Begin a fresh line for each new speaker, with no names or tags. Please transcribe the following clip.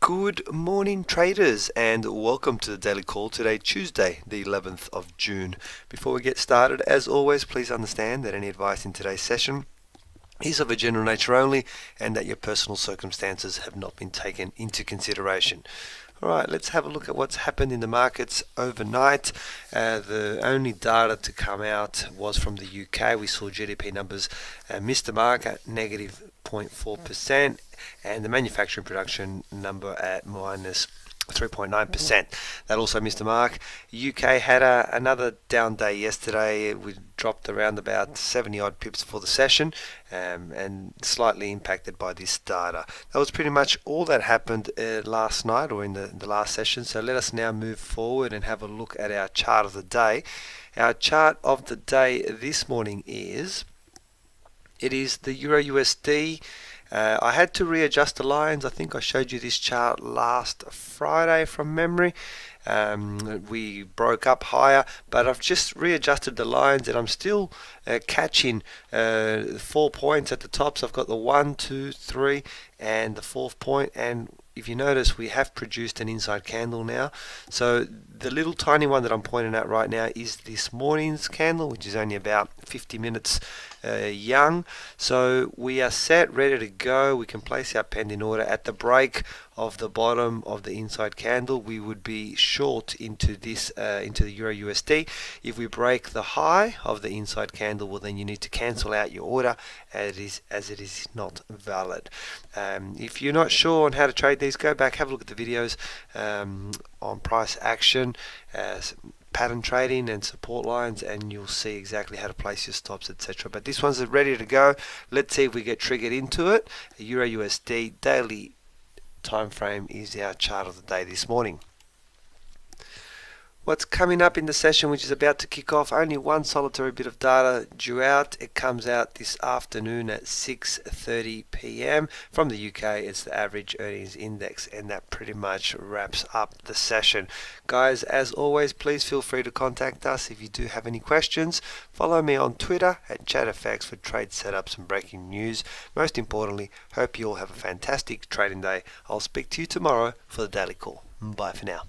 Good morning, traders, and welcome to the daily call today, Tuesday, the 11th of June. Before we get started, as always, please understand that any advice in today's session is of a general nature only and that your personal circumstances have not been taken into consideration. All right, let's have a look at what's happened in the markets overnight. Uh, the only data to come out was from the UK. We saw GDP numbers uh, miss the mark at negative 0.4%, and the manufacturing production number at minus 3.9%. That also missed the mark. UK had a, another down day yesterday. We dropped around about 70 odd pips for the session um, and slightly impacted by this data. That was pretty much all that happened uh, last night or in the, the last session. So let us now move forward and have a look at our chart of the day. Our chart of the day this morning is it is the Euro USD uh, I had to readjust the lines. I think I showed you this chart last Friday from memory. Um, we broke up higher, but I've just readjusted the lines and I'm still uh, catching uh, four points at the top. So I've got the one, two, three, and the fourth point, and if you notice we have produced an inside candle now. So the little tiny one that I'm pointing at right now is this morning's candle which is only about 50 minutes uh, young. So we are set ready to go. We can place our pending order at the break of the bottom of the inside candle. We would be short into this uh, into the euro USD if we break the high of the inside candle well then you need to cancel out your order as it is as it is not valid. Um, if you're not sure on how to trade these go back have a look at the videos um, on price action uh, pattern trading and support lines and you'll see exactly how to place your stops etc but this one's ready to go. Let's see if we get triggered into it. Euro usd daily time frame is our chart of the day this morning what's coming up in the session which is about to kick off only one solitary bit of data due out. It comes out this afternoon at 6:30 p.m. from the UK it's the average earnings index and that pretty much wraps up the session. Guys as always please feel free to contact us if you do have any questions. Follow me on Twitter at ChatFX for trade setups and breaking news. Most importantly hope you all have a fantastic trading day. I'll speak to you tomorrow for the daily call. Bye for now